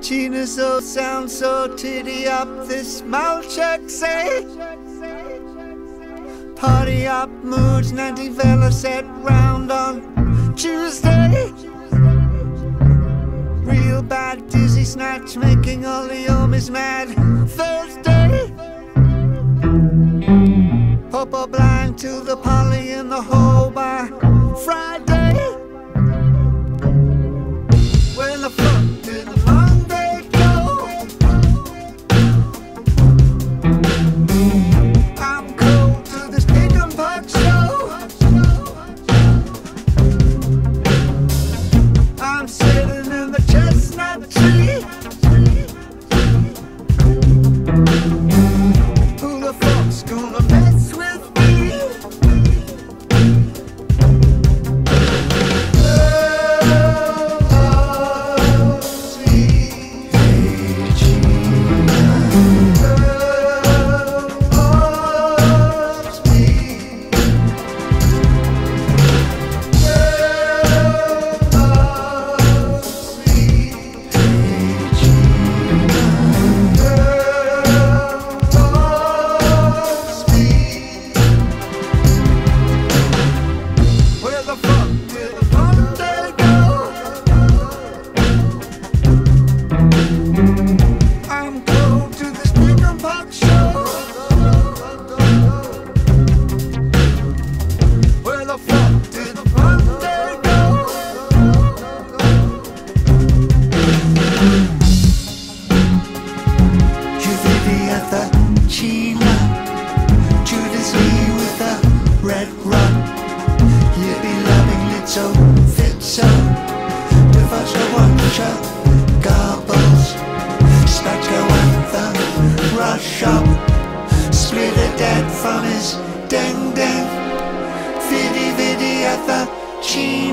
Gina so sound so titty up this mouth check say. Party up moods 90 fella set round on Tuesday. Real bad dizzy snatch making all the homies mad. Thursday. Purple blind to the poly in the whole loving little Fitzo, Devasha Watcher, Gobbles, Spectre Anthem, Rush Up, Split a dead from his ding ding, Vidi Vidi at the China.